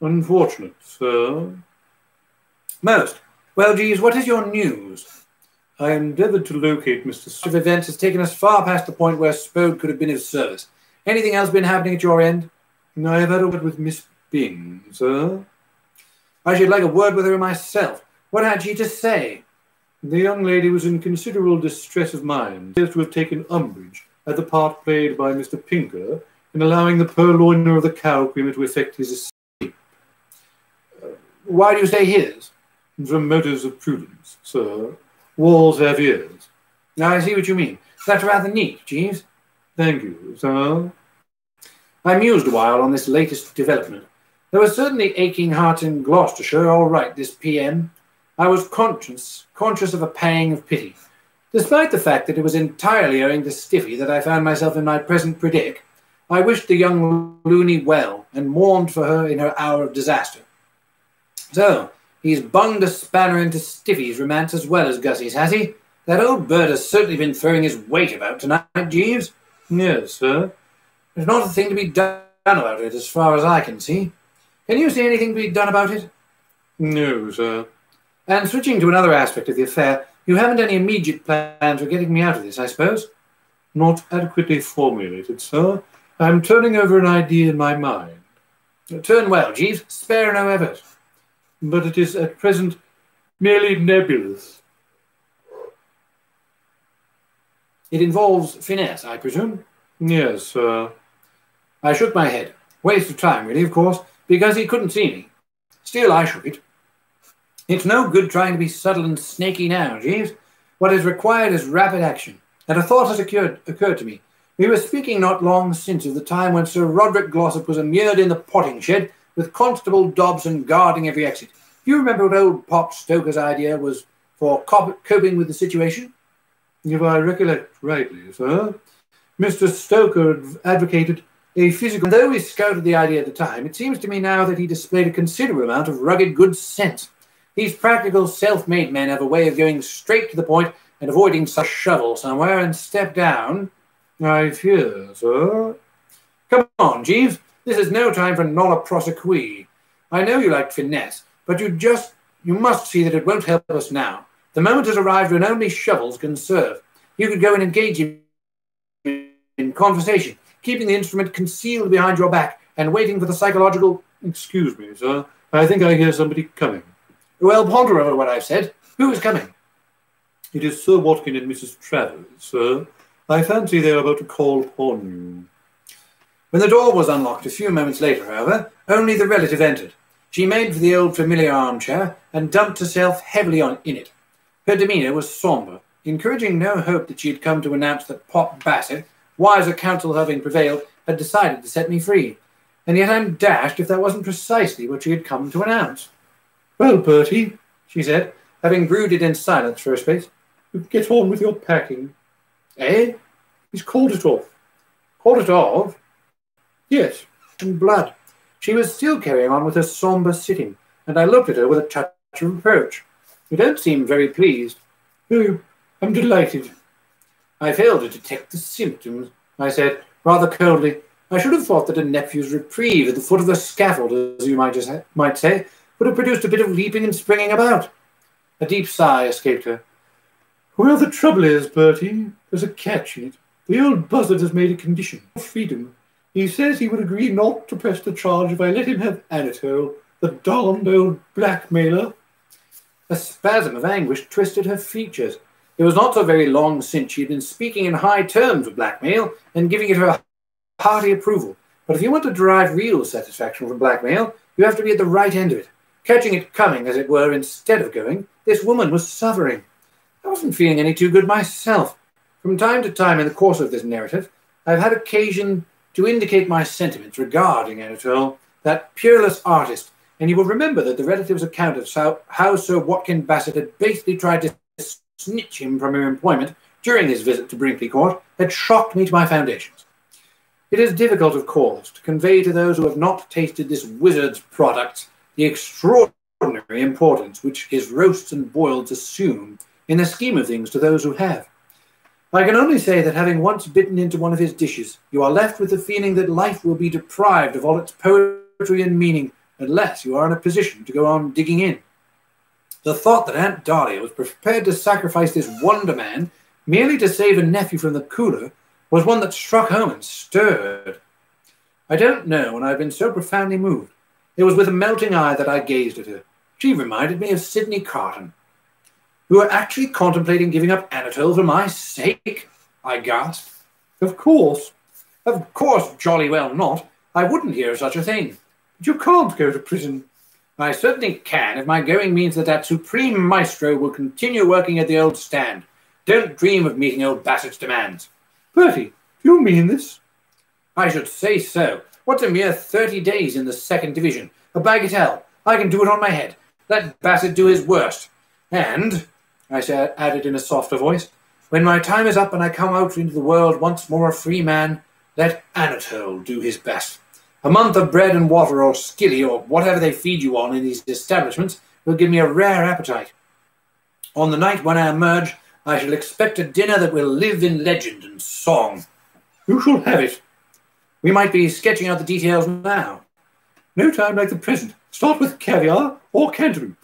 Unfortunate, sir. Most. Well, Jeeves, what is your news? I endeavoured to locate Mr. Of events has taken us far past the point where Spode could have been of service. Anything else been happening at your end? I have had a word with Miss Byng, sir. I should like a word with her myself. What had she to say? The young lady was in considerable distress of mind, appears to have taken umbrage at the part played by Mr. Pinker in allowing the purloiner of the cow creamer to effect his escape. Uh, why do you say his? From motives of prudence, sir. Walls have ears. Now I see what you mean. That's rather neat, Jeeves. Thank you, sir. I mused a while on this latest development. There was certainly aching heart in Gloucestershire all right this PM, I was conscious, conscious of a pang of pity. Despite the fact that it was entirely owing to Stiffy that I found myself in my present predic, I wished the young loony well and mourned for her in her hour of disaster. So, he's bunged a spanner into Stiffy's romance as well as Gussie's, has he? That old bird has certainly been throwing his weight about tonight, Jeeves. Yes, sir. There's not a thing to be done about it, as far as I can see. Can you see anything to be done about it? No, sir. And switching to another aspect of the affair, you haven't any immediate plans for getting me out of this, I suppose? Not adequately formulated, sir. I'm turning over an idea in my mind. Turn well, Jeeves. Spare no effort. But it is at present merely nebulous. It involves finesse, I presume? Yes, sir. I shook my head. Waste of time, really, of course, because he couldn't see me. Still, I shook it. It's no good trying to be subtle and snaky now, Jeeves. What is required is rapid action. And a thought has occurred, occurred to me. We were speaking not long since of the time when Sir Roderick Glossop was immured in the potting shed, with Constable Dobson guarding every exit. Do you remember what old Pop Stoker's idea was for coping with the situation? If I recollect rightly, sir, Mr. Stoker advocated a physical. Though he scouted the idea at the time, it seems to me now that he displayed a considerable amount of rugged good sense. These practical, self made men have a way of going straight to the point and avoiding such shovel somewhere and step down I fear, sir. Come on, Jeeves. This is no time for nolle prosequi. I know you like finesse, but you just you must see that it won't help us now. The moment has arrived when only shovels can serve. You could go and engage him in conversation, keeping the instrument concealed behind your back and waiting for the psychological. Excuse me, sir. I think I hear somebody coming. Well, ponder over what I've said. Who is coming? It is Sir Watkin and Mrs. Travers, sir. I fancy they are about to call upon you. When the door was unlocked a few moments later, however, only the relative entered. She made for the old familiar armchair and dumped herself heavily on in it. Her demeanour was sombre, encouraging no hope that she had come to announce that Pop Bassett, wiser counsel having prevailed, had decided to set me free. And yet I'm dashed if that wasn't precisely what she had come to announce. Well, Bertie, she said, having brooded in silence for a space, get on with your packing. Eh? He's called it off. Called it off? Yes, in blood. She was still carrying on with her sombre sitting, and I looked at her with a touch of reproach. You don't seem very pleased. Oh, I'm delighted. I failed to detect the symptoms, I said, rather coldly. I should have thought that a nephew's reprieve at the foot of the scaffold, as you might, just, might say, would have produced a bit of leaping and springing about. A deep sigh escaped her. Well, the trouble is, Bertie, there's a catch in it. The old buzzard has made a condition of freedom. He says he would agree not to press the charge if I let him have Anatole, the darned old blackmailer. A spasm of anguish twisted her features. It was not so very long since she had been speaking in high terms of blackmail and giving it her hearty approval. But if you want to derive real satisfaction from blackmail, you have to be at the right end of it. Catching it coming, as it were, instead of going, this woman was suffering. I wasn't feeling any too good myself. From time to time in the course of this narrative, I've had occasion to indicate my sentiments regarding Anatole, that peerless artist, and you will remember that the relative's account of how, how Sir Watkin Bassett had basically tried to snitch him from her employment during his visit to Brinkley Court had shocked me to my foundations. It is difficult, of course, to convey to those who have not tasted this wizard's products the extraordinary importance which his roasts and boils assume in the scheme of things to those who have. I can only say that having once bitten into one of his dishes, you are left with the feeling that life will be deprived of all its poetry and meaning unless you are in a position to go on digging in. The thought that Aunt Dahlia was prepared to sacrifice this wonder man merely to save a nephew from the cooler was one that struck home and stirred. I don't know when I've been so profoundly moved. It was with a melting eye that I gazed at her. She reminded me of Sydney Carton, who are actually contemplating giving up Anatole for my sake? I gasped. Of course. Of course, jolly well not. I wouldn't hear of such a thing. But you can't go to prison. I certainly can if my going means that that supreme maestro will continue working at the old stand. Don't dream of meeting old Bassett's demands. Bertie, do you mean this? I should say so. What's a mere thirty days in the second division? A bagatelle. I can do it on my head. Let Bassett do his worst. And I said, added in a softer voice. When my time is up and I come out into the world once more a free man, let Anatole do his best. A month of bread and water or skilly or whatever they feed you on in these establishments will give me a rare appetite. On the night when I emerge, I shall expect a dinner that will live in legend and song. You shall have it. We might be sketching out the details now. No time like the present. Start with caviar or cantaloupe.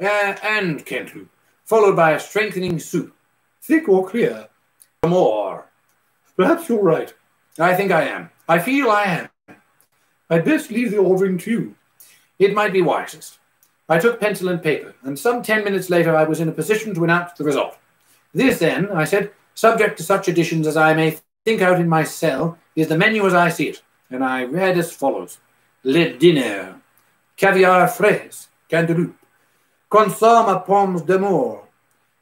Uh, and cantaloupe, followed by a strengthening soup. Thick or clear? More. Perhaps you're right. I think I am. I feel I am. I'd best leave the ordering to you. It might be wisest. I took pencil and paper, and some ten minutes later I was in a position to announce the result. This, then, I said, subject to such additions as I may think out in my cell, is the menu as I see it. And I read as follows. Le dîner, caviar fraise, cantaloupe, consomme à pommes d'amour,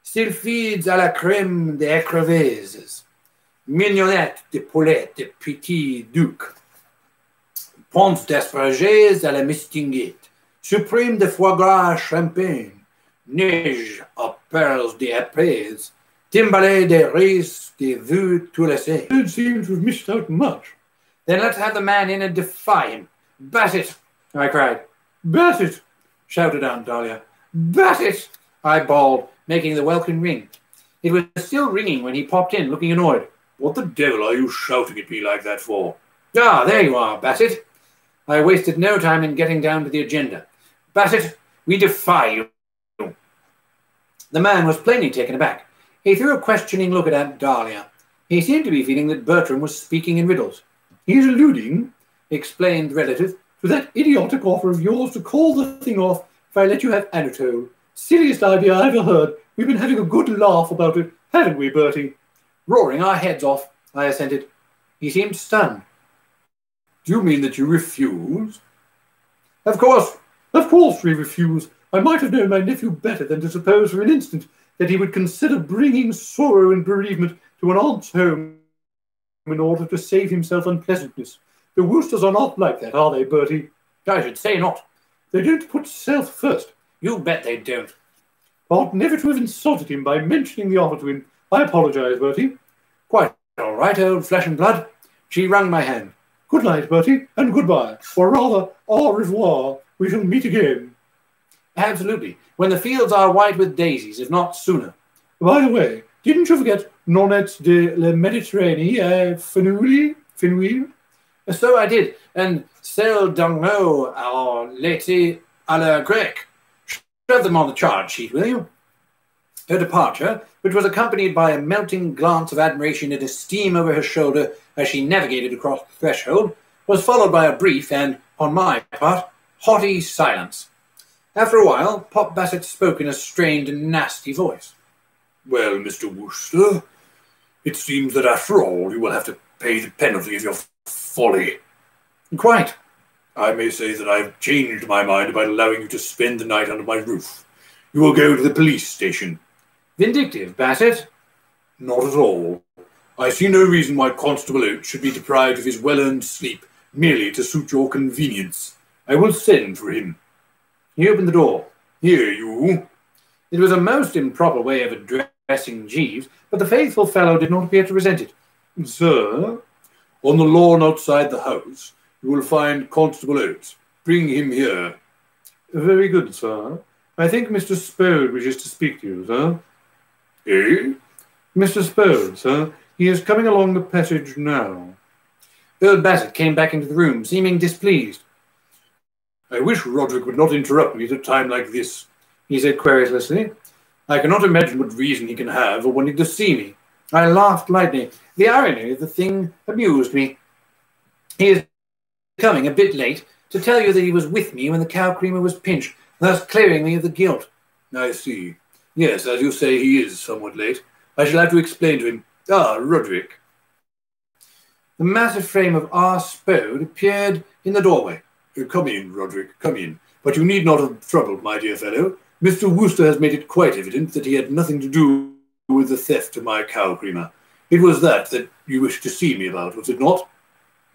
sylphides à la crème des écrevisses, mignonette de poulet de petit duc, pommes d'asperges à la mistinguette, suprême de foie gras champagne, neige aux perles des apaises, timbalé de riz de vue tout laissé. Don't seem to have missed out much. Then let's have the man in and defy him. Bassett, I cried. Bassett, shouted Aunt Dahlia. Bassett, I bawled, making the welkin ring. It was still ringing when he popped in, looking annoyed. What the devil are you shouting at me like that for? Ah, there you are, Bassett. I wasted no time in getting down to the agenda. Bassett, we defy you. The man was plainly taken aback. He threw a questioning look at Aunt Dahlia. He seemed to be feeling that Bertram was speaking in riddles. He's alluding, explained the relative, to that idiotic offer of yours to call the thing off if I let you have Anatole. Silliest idea I ever heard. We've been having a good laugh about it, haven't we, Bertie? Roaring our heads off, I assented. He seemed stunned. Do you mean that you refuse? Of course, of course we refuse. I might have known my nephew better than to suppose for an instant that he would consider bringing sorrow and bereavement to an aunt's home in order to save himself unpleasantness. The Woosters are not like that, are they, Bertie? I should say not. They don't put self first. You bet they don't. Ought never to have insulted him by mentioning the offer to him. I apologize, Bertie. Quite all right, old flesh and blood. She wrung my hand. Good night, Bertie, and goodbye, or rather, au revoir. We shall meet again. Absolutely. When the fields are white with daisies, if not sooner. By the way, didn't you forget Nonnet de la Méditerranée, uh, Fenouil? Fenouil? So I did, and Celle d'Anglo à l'été à la grecque. Shove them on the charge sheet, will you? Her departure, which was accompanied by a melting glance of admiration and esteem over her shoulder as she navigated across the threshold, was followed by a brief and, on my part, haughty silence. After a while, Pop Bassett spoke in a strained and nasty voice. Well, Mr. Wooster, it seems that after all you will have to pay the penalty of your folly. Quite. I may say that I have changed my mind about allowing you to spend the night under my roof. You will go to the police station. Vindictive, Bassett? Not at all. I see no reason why Constable Oates should be deprived of his well-earned sleep merely to suit your convenience. I will send for him. He opened the door. Here, you. It was a most improper way of addressing Jeeves, but the faithful fellow did not appear to resent it. Sir, on the lawn outside the house, you will find Constable Oates. Bring him here. Very good, sir. I think Mr. Spode wishes to speak to you, sir. Eh? Mr. Spode, sir. He is coming along the passage now. Earl Bassett came back into the room, seeming displeased. I wish Roderick would not interrupt me at a time like this, he said querulously. I cannot imagine what reason he can have for wanting to see me. I laughed lightly. The irony of the thing amused me. He is coming a bit late to tell you that he was with me when the cow creamer was pinched, thus clearing me of the guilt. I see. Yes, as you say, he is somewhat late. I shall have to explain to him. Ah, Roderick. The massive frame of R. Spode appeared in the doorway. Come in, Roderick, come in. But you need not have troubled, my dear fellow. Mr. Wooster has made it quite evident that he had nothing to do with the theft of my cow creamer. It was that that you wished to see me about, was it not?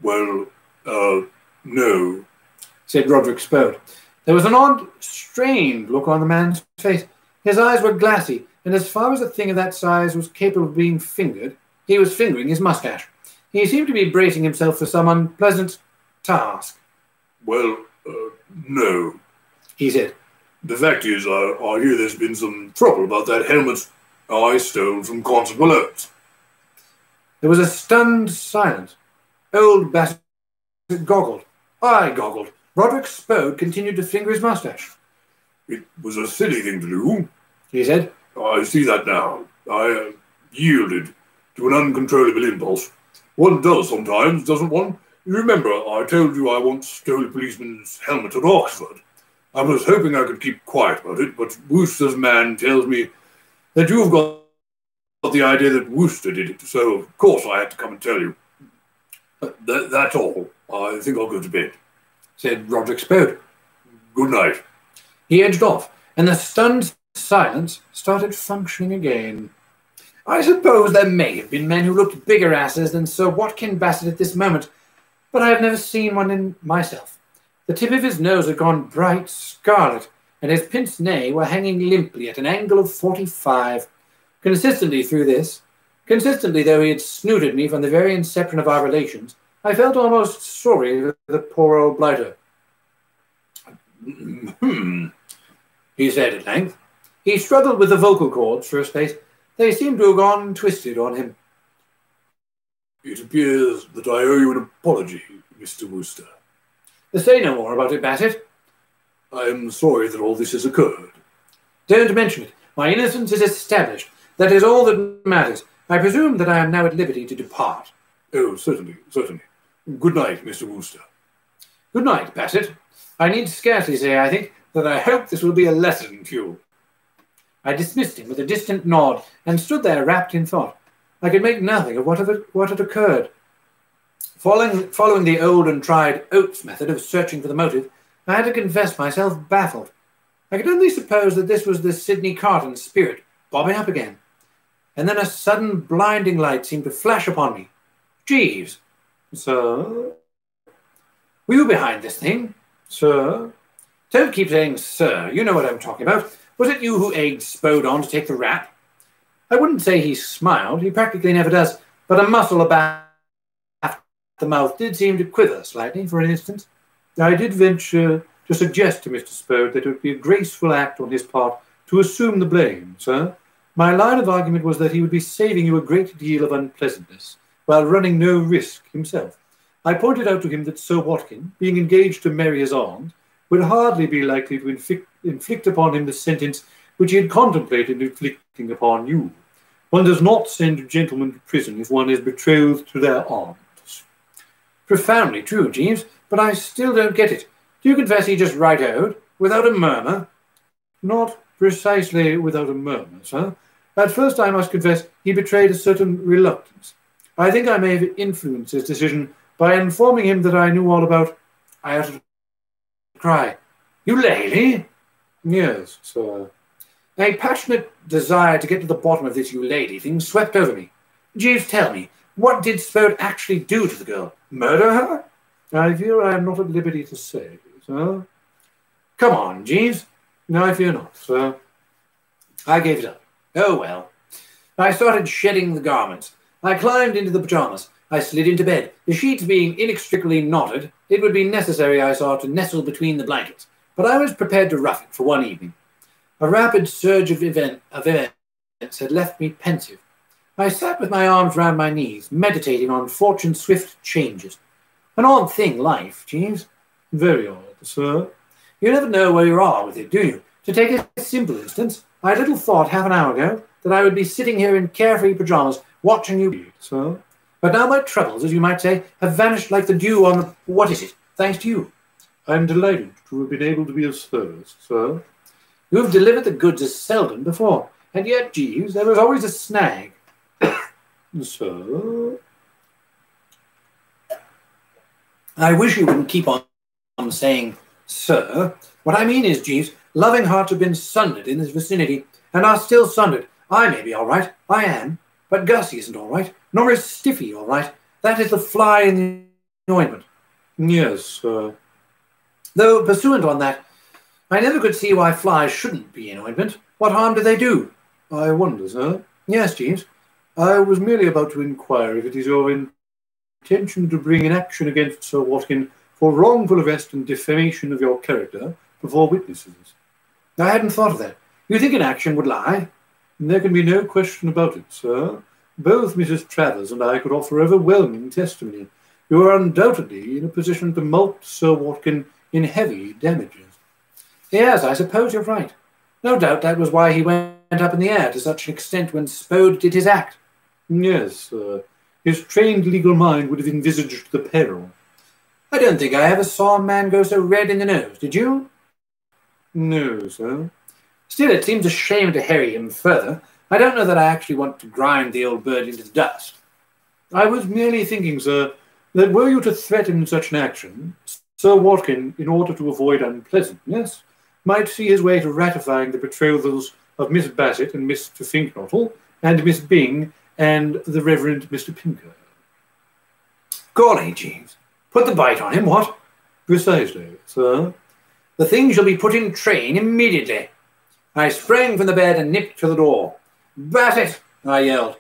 Well, uh, no, said Roderick Spode. There was an odd, strained look on the man's face. His eyes were glassy, and as far as a thing of that size was capable of being fingered, he was fingering his mustache. He seemed to be bracing himself for some unpleasant task. Well, uh, no, he said. The fact is, I, I hear there's been some trouble about that helmet. I stole from Constable Oates. There was a stunned silence. Old Bassett goggled. I goggled. Roderick Spode continued to finger his mustache. It was a silly thing to do, He said, I see that now. I uh, yielded to an uncontrollable impulse. One does sometimes, doesn't one? You remember I told you I once stole a policeman's helmet at Oxford. I was hoping I could keep quiet about it, but Wooster's man tells me that you've got the idea that Wooster did it, so of course I had to come and tell you. That, that's all. I think I'll go to bed. said Roderick Spode. Good night. He edged off, and the stunned silence started functioning again. I suppose there may have been men who looked bigger asses than Sir Watkin Bassett at this moment, but I have never seen one in myself. The tip of his nose had gone bright scarlet, and his pince nez were hanging limply at an angle of forty-five. Consistently through this, consistently though he had snooted me from the very inception of our relations, I felt almost sorry for the poor old blighter. [clears throat] Hmm. he said at length. He struggled with the vocal cords for a space. They seemed to have gone twisted on him. It appears that I owe you an apology, Mr. Wooster. Say no more about it, Bassett. I am sorry that all this has occurred. Don't mention it. My innocence is established. That is all that matters. I presume that I am now at liberty to depart. Oh, certainly, certainly. Good night, Mr. Wooster. Good night, Bassett. I need scarcely say, I think, that I hope this will be a lesson to you. I dismissed him with a distant nod and stood there wrapped in thought. I could make nothing of what had, what had occurred. Following, following the old and tried Oates method of searching for the motive, I had to confess myself baffled. I could only suppose that this was the Sydney Carton spirit bobbing up again. And then a sudden blinding light seemed to flash upon me. Jeeves, sir? Were you behind this thing? Sir? Don't keep saying sir. You know what I'm talking about. Was it you who egged Spode on to take the rap? I wouldn't say he smiled. He practically never does. But a muscle about the mouth did seem to quiver slightly for an instant. I did venture to suggest to Mr. Spode that it would be a graceful act on his part to assume the blame, sir. My line of argument was that he would be saving you a great deal of unpleasantness while running no risk himself. I pointed out to him that Sir Watkin, being engaged to marry his aunt, would hardly be likely to inflict, inflict upon him the sentence which he had contemplated inflicting upon you. One does not send a gentleman to prison if one is betrothed to their aunts. Profoundly true, Jeeves, but I still don't get it. Do you confess he just right out, without a murmur? Not precisely without a murmur, sir. At first, I must confess, he betrayed a certain reluctance. I think I may have influenced his decision by informing him that I knew all about. I uttered a cry. Eulalie? Yes, sir. A passionate desire to get to the bottom of this Eulalie thing swept over me. Jeeves, tell me, what did Spode actually do to the girl? Murder her? I fear I am not at liberty to say, sir. Come on, Jeeves. No, I fear not, sir. I gave it up. Oh well. I started shedding the garments. I climbed into the pajamas. I slid into bed. The sheets being inextricably knotted, it would be necessary, I saw, to nestle between the blankets. But I was prepared to rough it for one evening. A rapid surge of, event, of events had left me pensive. I sat with my arms round my knees, meditating on fortune's swift changes. An odd thing, life, Jeeves. Very odd, sir. You never know where you are with it, do you? To take a simple instance, I little thought half an hour ago that I would be sitting here in carefree pajamas watching you sir. But now my troubles, as you might say, have vanished like the dew on the... What is it? Thanks to you. I am delighted to have been able to be of service, sir. You have delivered the goods as seldom before, and yet, Jeeves, there was always a snag. [coughs] sir? I wish you wouldn't keep on, on saying, sir. What I mean is, Jeeves, loving hearts have been sundered in this vicinity, and are still sundered. I may be all right, I am, but Gussie isn't all right, nor is Stiffy all right. That is the fly in the ointment. Yes, sir. Though, pursuant on that, I never could see why flies shouldn't be in ointment. What harm do they do? I wonder, sir. Yes, Jeeves. I was merely about to inquire if it is your intention to bring an action against Sir Watkin for wrongful arrest and defamation of your character before witnesses. I hadn't thought of that. You think an action would lie? There can be no question about it, sir. Both Mrs. Travers and I could offer overwhelming testimony. You are undoubtedly in a position to mulct Sir Watkin in heavy damages. Yes, I suppose you're right. No doubt that was why he went up in the air to such an extent when Spode did his act. Yes, sir. His trained legal mind would have envisaged the peril. I don't think I ever saw a man go so red in the nose, did you? No, sir. Still, it seems a shame to harry him further. I don't know that I actually want to grind the old bird into the dust. I was merely thinking, sir, that were you to threaten such an action, Sir Watkin, in order to avoid unpleasantness, might see his way to ratifying the betrothals of Miss Bassett and Mr. Finknottle, and Miss Byng and the Reverend Mr. Pinker. Golly, Jeeves, put the bite on him, what? Precisely, sir. The thing shall be put in train immediately. I sprang from the bed and nipped to the door. Bassett, I yelled.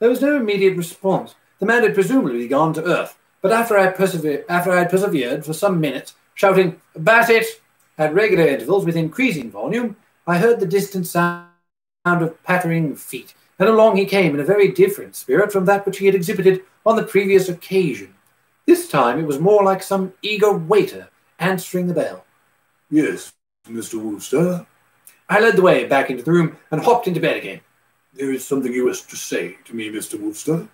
There was no immediate response. The man had presumably gone to earth, but after I, persevered, after I had persevered for some minutes, shouting, Bassett, at regular intervals with increasing volume, I heard the distant sound of pattering feet, and along he came in a very different spirit from that which he had exhibited on the previous occasion. This time it was more like some eager waiter answering the bell. Yes, Mr. Wooster. I led the way back into the room and hopped into bed again. There is something you wish to say to me, Mr. Wooster.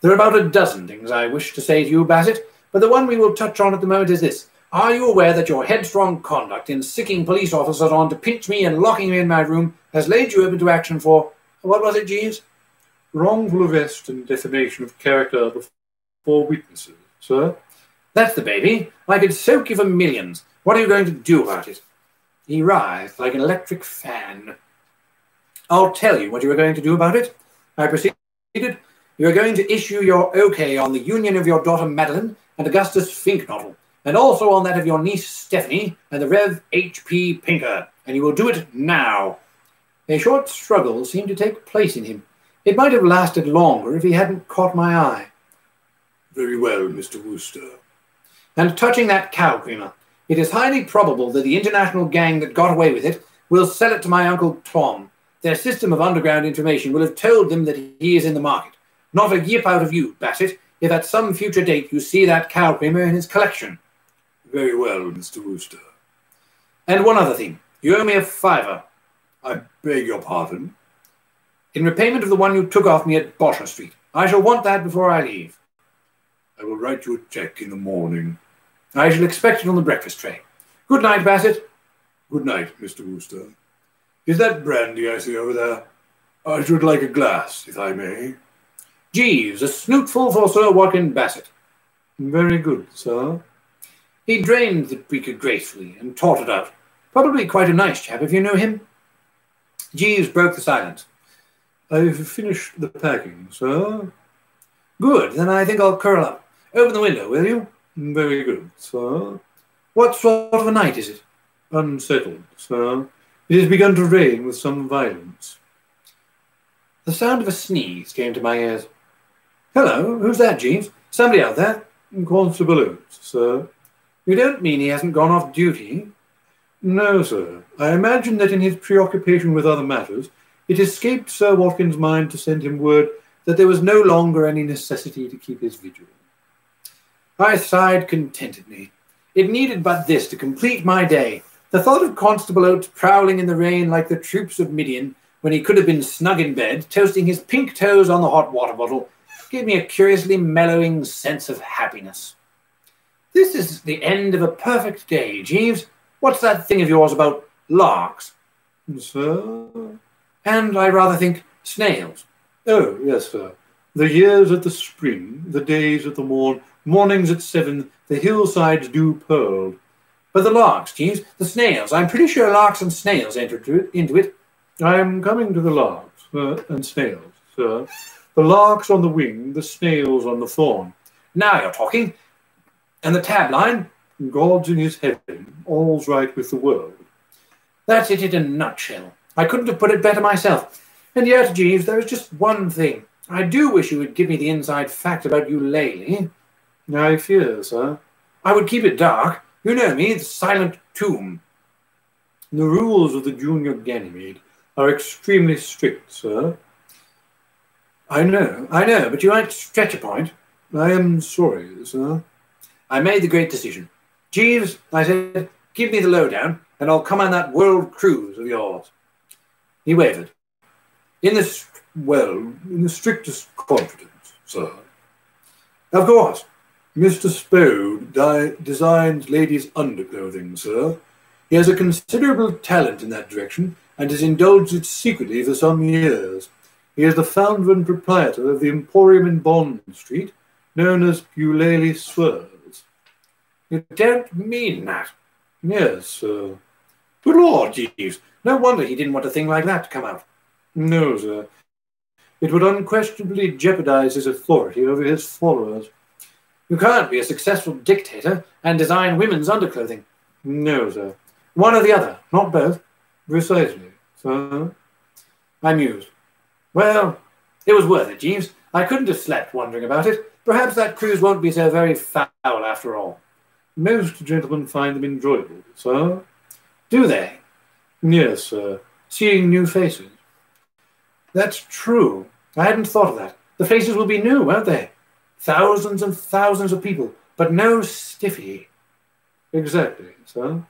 There are about a dozen things I wish to say to you, Bassett, but the one we will touch on at the moment is this. Are you aware that your headstrong conduct in sicking police officers on to pinch me and locking me in my room has laid you open to action for, what was it, Jeeves? Wrongful arrest and defamation of character before witnesses, sir. That's the baby. I could soak you for millions. What are you going to do about it? He writhed like an electric fan. I'll tell you what you are going to do about it. I proceeded. You are going to issue your OK on the union of your daughter Madeline and Augustus Finknottle, and also on that of your niece Stephanie and the Rev. H.P. Pinker, and you will do it now. A short struggle seemed to take place in him. It might have lasted longer if he hadn't caught my eye. Very well, Mr. Wooster. And touching that cow creamer, it is highly probable that the international gang that got away with it will sell it to my Uncle Tom. Their system of underground information will have told them that he is in the market. Not a yip out of you, Bassett, if at some future date you see that cow creamer in his collection. Very well, Mr. Wooster. And one other thing. You owe me a fiver. I beg your pardon. In repayment of the one you took off me at Bosher Street. I shall want that before I leave. I will write you a check in the morning. I shall expect it on the breakfast tray. Good night, Bassett. Good night, Mr. Wooster. Is that brandy I see over there? I should like a glass, if I may. Jeeves, a snootful for Sir Watkin Bassett. Very good, sir. He drained the beaker gracefully and it out. Probably quite a nice chap, if you knew him. Jeeves broke the silence. I've finished the packing, sir. Good, then I think I'll curl up. Open the window, will you? Very good, sir. What sort of a night is it? Unsettled, sir. It has begun to rain with some violence. The sound of a sneeze came to my ears. Hello, who's that, Jeeves? Somebody out there? Constable Oates, sir. You don't mean he hasn't gone off duty? No, sir. I imagine that in his preoccupation with other matters, it escaped Sir Watkin's mind to send him word that there was no longer any necessity to keep his vigil. I sighed contentedly. It needed but this to complete my day. The thought of Constable Oates prowling in the rain like the troops of Midian, when he could have been snug in bed, toasting his pink toes on the hot water bottle, gave me a curiously mellowing sense of happiness. This is the end of a perfect day, Jeeves. What's that thing of yours about larks? Sir? And I rather think snails. Oh, yes, sir. The years at the spring, the days at the morn, mornings at seven, the hillsides dew pearled. But the larks, Jeeves, the snails. I'm pretty sure larks and snails entered into it. I am coming to the larks uh, and snails, sir. The larks on the wing, the snails on the thorn. Now you're talking. And the tab line? God's in his heaven, all's right with the world. That's it in a nutshell. I couldn't have put it better myself. And yet, Jeeves, there is just one thing. I do wish you would give me the inside fact about Eulalie. I fear, sir. I would keep it dark. You know me, the silent tomb. The rules of the junior Ganymede are extremely strict, sir. I know, I know, but you might stretch a point. I am sorry, sir. I made the great decision. Jeeves, I said, give me the lowdown, and I'll come on that world cruise of yours. He wavered. In the, well, in the strictest confidence, sir. Of course. Mr. Spode designs ladies' underclothing, sir. He has a considerable talent in that direction, and has indulged it secretly for some years. He is the founder and proprietor of the Emporium in Bond Street, known as Eulalie Soeurs. You don't mean that? Yes, sir. But Lord, Jeeves. No wonder he didn't want a thing like that to come out. No, sir. It would unquestionably jeopardize his authority over his followers. You can't be a successful dictator and design women's underclothing. No, sir. One or the other, not both. Precisely, sir. I mused. Well, it was worth it, Jeeves. I couldn't have slept wondering about it. Perhaps that cruise won't be so very foul after all. Most gentlemen find them enjoyable, sir. Do they? Yes, sir. Seeing new faces. That's true. I hadn't thought of that. The faces will be new, won't they? Thousands and thousands of people, but no stiffy. Exactly, sir.